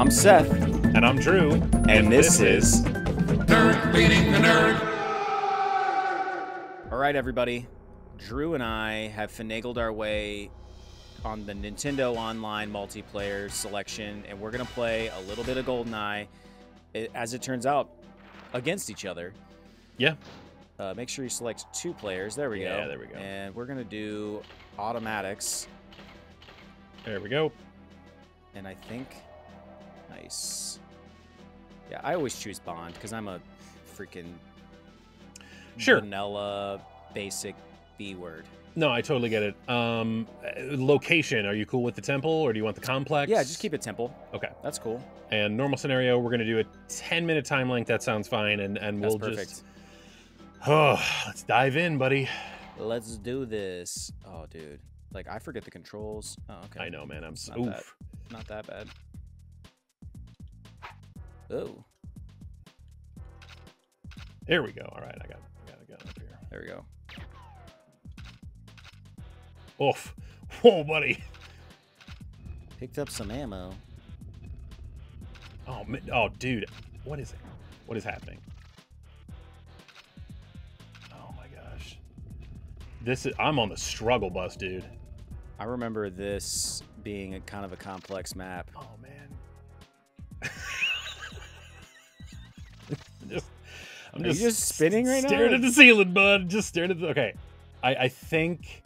I'm Seth, And I'm Drew. and, this, is. Nerd leading the nerd. All right, everybody. Drew and I have finagled our way on the Nintendo Online multiplayer selection, and we're going to play a little bit of GoldenEye, as it turns out, against each other. Yeah. Uh, make sure you select two players. There we go. Yeah, there we go. And we're going to do automatics, There we go. and I think. Nice. Yeah, I always choose Bond because I'm a freaking Sure. vanilla basic B word. No, I totally get it. Um, location. Are you cool with the temple, or do you want the complex? Yeah, just keep it temple. Okay. That's cool. And normal scenario, we're gonna do a 10 minute time length. That sounds fine. And and That's we'll perfect. just. Oh, let's dive in, buddy. Let's do this. Oh, dude. Like, I forget the controls. Oh, okay. I know, man. I'm so. Not that- Not that bad. Oh, There we go. All right, I got, I got, I got up here. there we go. Oof. Whoa, buddy. Picked up some ammo. Oh, man. oh, dude. What is it? What is happening? Oh my gosh. This is. I'm on the struggle bus, dude. I remember this being a kind of a complex map. Oh man. Just, I'm Are you just spinning right now? Staring at the ceiling, bud. Just staring at the. Okay, I I think.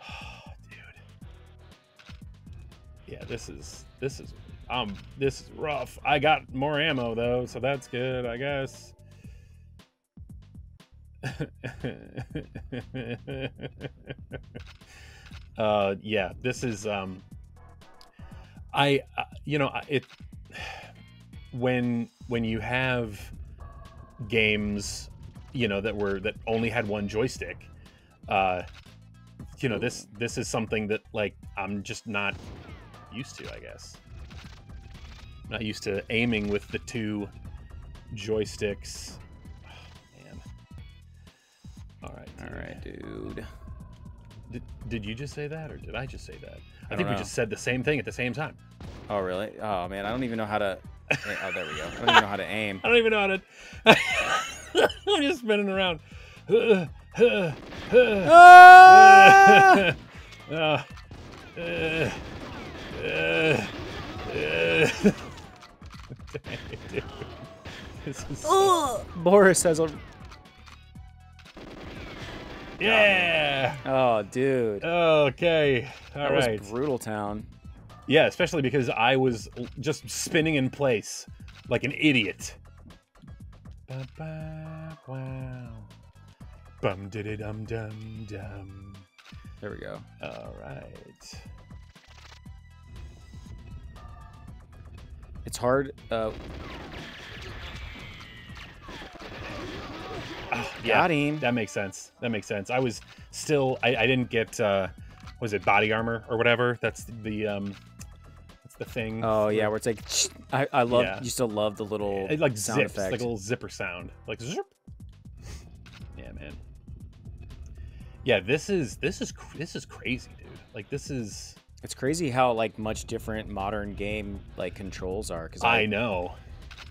dude. Yeah, this is this is um this is rough. I got more ammo though, so that's good, I guess. uh yeah, this is um I uh, you know, it when when you have games, you know, that were that only had one joystick, uh you know, this this is something that like I'm just not used to, I guess. I'm Not used to aiming with the two joysticks. man. All right. All dude. right, dude. Did, did you just say that or did I just say that? I, don't think we just said the same thing at the same time. Oh, really? Oh, man. I don't even know how to. Oh, there we go. I don't even know how to aim. I don't even know how to. I'm just spinning around. Ah! Uh, uh, uh, uh. this is so- Boris has a. yeah. Oh, dude. Okay. All that right. was brutal town. Yeah, especially because I was just spinning in place like an idiot. Ba, ba, wow. Bum diddy dum dum dum. There we go. All right. It's hard. Uh, Oh, got him. That makes sense. That makes sense. I was still. I, I didn't get. uh Was it body armor or whatever? That's the um. The thing. Oh yeah, where it's like I, I love Yeah. used to love the little It like sound zips, effect. like a little zipper sound, like zip. Yeah, man. Yeah, this is this is this is crazy, dude. Like this is. It's crazy how like much different modern game like controls are because I I, know.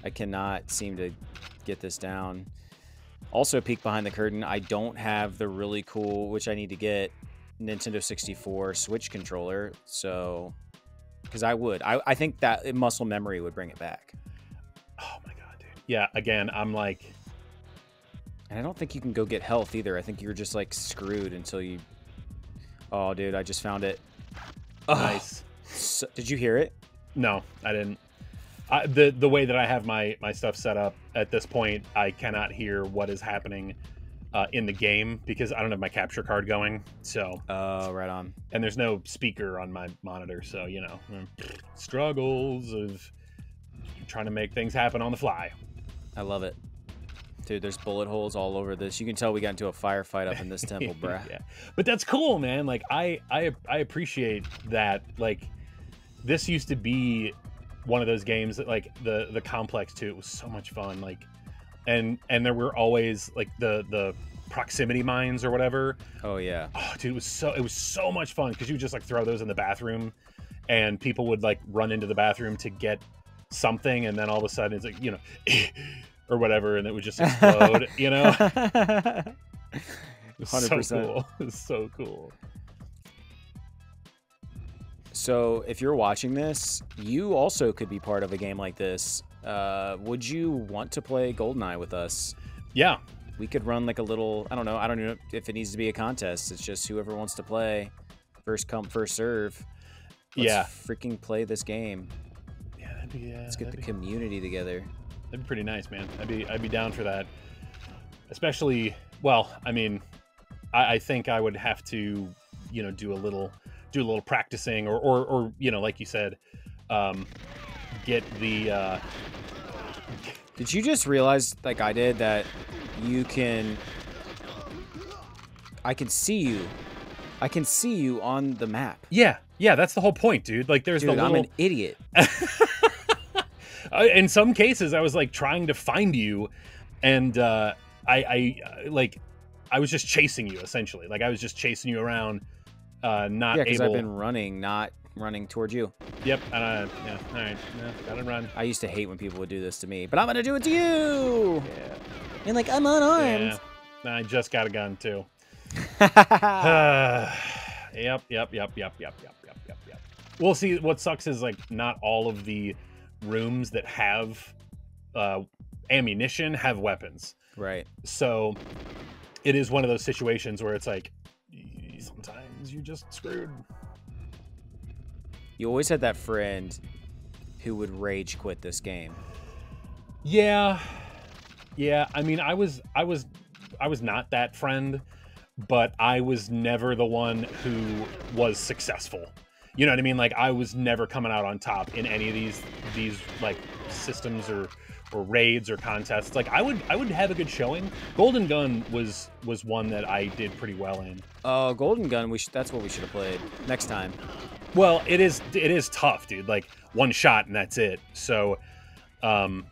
I cannot seem to get this down. Also, peek behind the curtain. I don't have the really cool, which I need to get, Nintendo 64 Switch controller. So, because I would, I, I think that muscle memory would bring it back. Oh my god, dude. Yeah, again, I'm like, And I don't think you can go get health either. I think you're just like screwed until you. Oh, dude, I just found it. Ugh. nice. So- did you hear it? No, I didn't. I, the the way that I have my my stuff set up at this point, I cannot hear what is happening uh, in the game because I don't have my capture card going. So, Oh, right on. and there's no speaker on my monitor, so you know, struggles of trying to make things happen on the fly. I love it. Dude, there's bullet holes all over this. You can tell we got into a firefight up in this temple, bruh. yeah, but that's cool, man. Like I I I appreciate that. Like this used to be one of those games that like the the complex too. It was so much fun. Like and and there were always like the the proximity mines or whatever. Oh yeah. Oh, dude, it was so it was so much fun because you would just like throw those in the bathroom, and people would like run into the bathroom to get something, and then all of a sudden it's like you know, or whatever, and it would just explode. you know, so 100%. So cool. So cool. So, if you're watching this, you also could be part of a game like this. Uh, would you want to play GoldenEye with us? Yeah, We could run like a little. I don't know. I don't know if it needs to be a contest. It's just whoever wants to play, first come, first serve. Let's Yeah. freaking play this game. yeah, that'd be. Uh, Let's get the be, community together. that'd be pretty nice, man. I'd be I'd be down for that. Especially, well, I mean, I, I think I would have to, you know, do a little do a little practicing, or or, or you know, like you said, um, get the. Uh, Did you just realize, like I did, that you can? I can see you. I can see you on the map. yeah, yeah, that's the whole point, dude. Like, there's Dude, the I'm an idiot. In some cases i was like trying to find you and uh i i uh, like i was just chasing you essentially like i was just chasing you around uh not Yeah, because able I've been running, not running towards you. yep uh yeah all right yeah, gotta run I used to hate when people would do this to me, but I'm gonna do it to you. yeah And like I'm unarmed. yeah i just got a gun too yep yep yep yep yep yep yep yep yep well see what sucks is like not all of the rooms that have uh ammunition have weapons right. So it is one of those situations where it's like sometimes you just screwed. You always had that friend who would rage quit this game. Yeah. Yeah, I mean I was I was I was not that friend, but I was never the one who was successful. You know what I mean? Like I was never coming out on top in any of these these like systems or or raids or contests. Like I would I would have a good showing. Golden Gun was was one that I did pretty well in. Oh, Golden Gun. We sh- that's what we should have played next time. Well, it is it is tough, dude. Like one shot and that's it. So, um,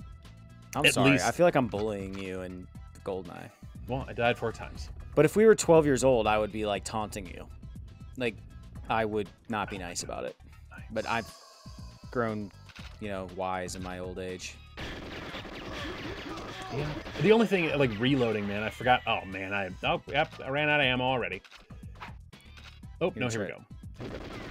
I'm sorry. least- I feel like I'm bullying you in Goldeneye. well, I died four times. But if we were 12 years old, I would be like taunting you. Like, I would not be nice about it. But I've grown, you know, wise in my old age. Yeah. The only thing, like reloading, man, I forgot. Oh man, I oh yep, I ran out of ammo already. Oh no, here we right. go.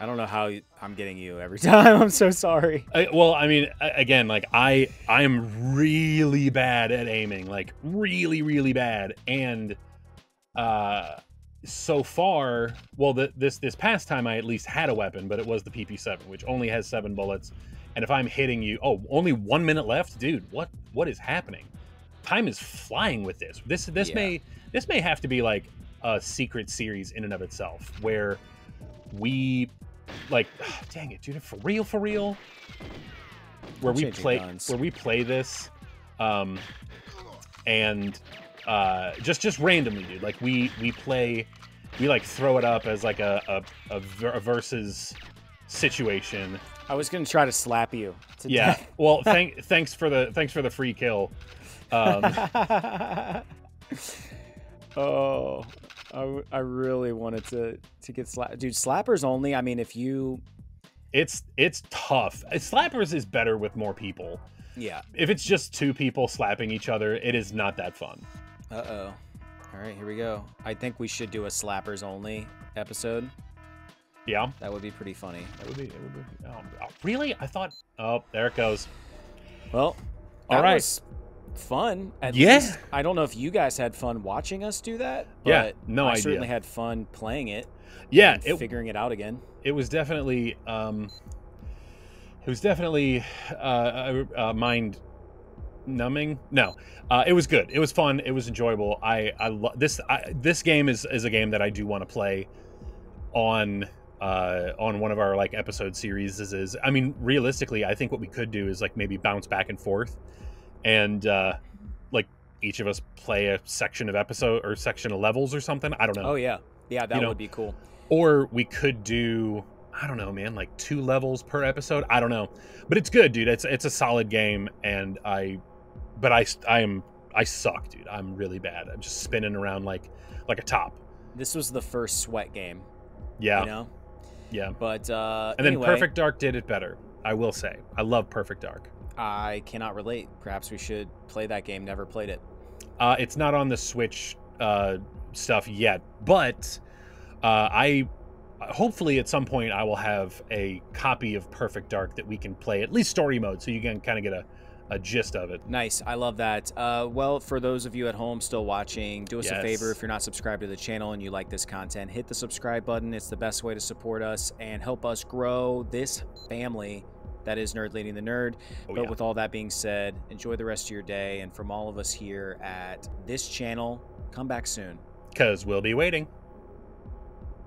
I don't know how I'm getting you every time. I'm so sorry. I, well, I mean, again, like I, I am really bad at aiming, like really, really bad, and uh, so far, well, the, this this past time I at least had a weapon, but it was the PP7, which only has seven bullets, and if I'm hitting you, oh, only one minute left, dude, what what is happening? Time is flying with this. This this Yeah. may this may have to be like a secret series in and of itself, where we like dang it dude for real for real where we play guns. where we play this um and uh just just randomly dude like we we play we like throw it up as like a a, a, ver- a versus situation I was going to try to slap you. To yeah death. well thank thanks for the thanks for the free kill um oh, I, I really wanted to to get slap, dude. Slappers only. I mean, if you, it's it's tough slappers is better with more people yeah. if it's just two people slapping each other it is not that fun Uh oh. All right, here we go. I think we should do a slappers only episode. yeah That would be pretty funny. That would be. It would be oh, oh, really? I thought. Oh, there it goes. Well, All right. was fun. At Yeah. least. I don't know if you guys had fun watching us do that. But Yeah, no I idea. certainly had fun playing it. Yeah, it, figuring it out again. it was definitely. Um, it was definitely uh, uh, mind numbing. No, uh, it was good. It was fun. It was enjoyable. I I lo- this I, this game is is a game that I do want to play on uh on one of our like episode series is, is i mean realistically i think what we could do is like maybe bounce back and forth and uh like each of us play a section of episode or section of levels or something i don't know Oh yeah, yeah, that You know, would be cool. or we could do i don't know man like two levels per episode i don't know but it's good dude it's it's a solid game and i but i i am I suck, dude. I'm really bad. I'm just spinning around like like a top. This was the first sweat game, Yeah, you know. yeah. But uh, And then anyway, Perfect Dark did it better. I will say. I love Perfect Dark. I cannot relate. Perhaps we should play that game. Never played it. Uh, it's not on the Switch uh, stuff yet, but uh, I hopefully at some point I will have a copy of Perfect Dark that we can play at least story mode, so you can kind of get a, a gist of it. Nice. I love that. Uh, well, for those of you at home still watching, do us a favor if you're not subscribed to the channel and you like this content, hit the subscribe button. It's the best way to support us and help us grow this family that is Nerd Leading the Nerd. Oh, but yeah. with all that being said, enjoy the rest of your day. And from all of us here at this channel, come back soon. Because we'll be waiting.